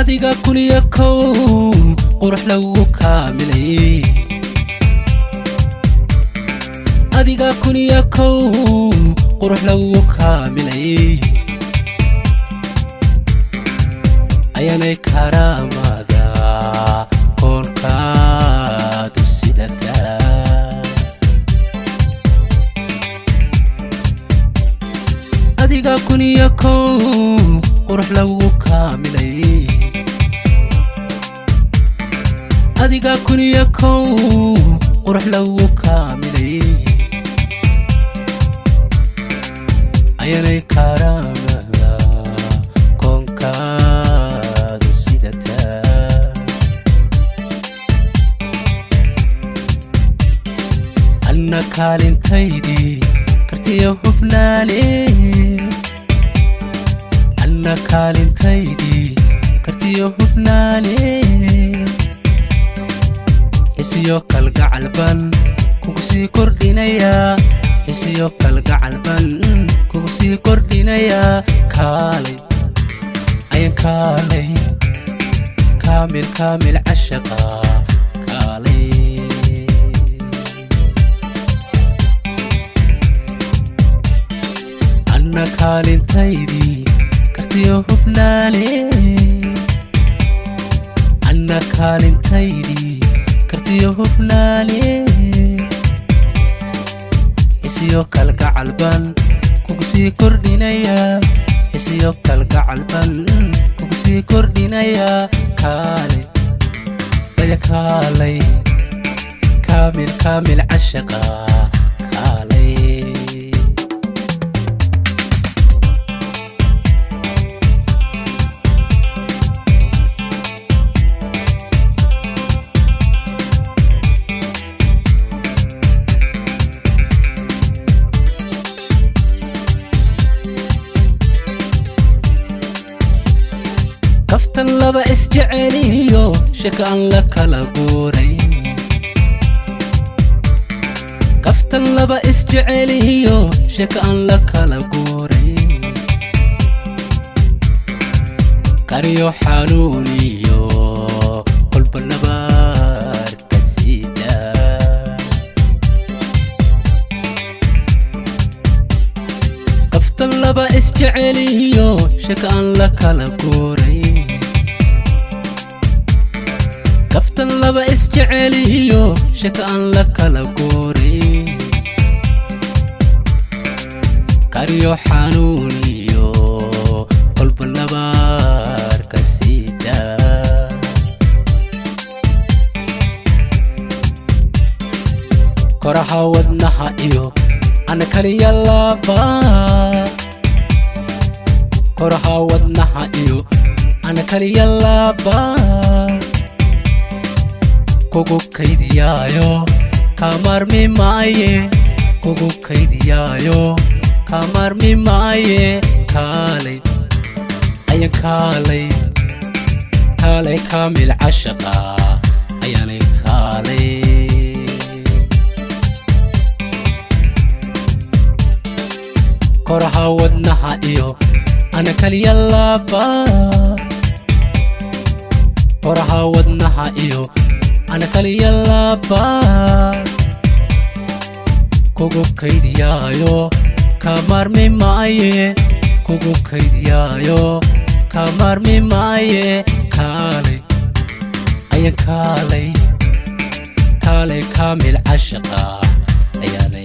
adiga kuniyo kow qurux lagu kaamilay. Adiga kuniyo kow qurux lagu kaamilay. Ayanay karaamada koolkaadu sidataa adiga kuniyo kow qurux lagu kaamilay adiga kuniyo kow qurux lagu kaamilay ayanay karaamada koonkaadu sidataa anna kaalintaydii kartiyo hufnaane anna kaalintaydii kartiyo hufnaane xisiyo kalgacalban kugu sii kordhinayaa xisiyo kalgacalban kugu sii kordhinayaa kaalay ayan kaalay. Kaamil kaamil cashaqa kaalay. Anna kaalintaydii kartiyo hufnaane xisiyo kalgacalban kugu sii kordhinayaa xisiyo kalgacalban kugu sii kordhinayaa kaalay daya kaalay kaamil kaamil cashaqa kaftan laba isjeceliyo shaka aan la kala guuray. Kaftan laba isjeceliyo shaka aan la kala guuray. Kariyo xanuuniyo kolba nabaarka sida kaftan laba isjeceliyo shaka aan la kala guuray kaftan laba isjeceliyo shaka aan la kala guuray kariyo xanuuniyo kolba nabaarka sida koraha wadnaha iyo ana kaliya laba koraha wadnaha iyo ana kaliya laba kugu kaydiyaayo kamarmi maaye kugu kaydiyaayo kamarmi maaye kaalay ayan kaalay kaalay kaamil cashaqa ayaanay kaalay koraha wadnaha iyo ana kaliya laba koraha wadnaha iyo ana kaliya laba. Kugu kaydiyaayo kamarmi maaye. Kugu kaydiyaayo kamarmi maaye. Kaalay ayan kaalay. Kaalay kaamil cashaqa ayaanay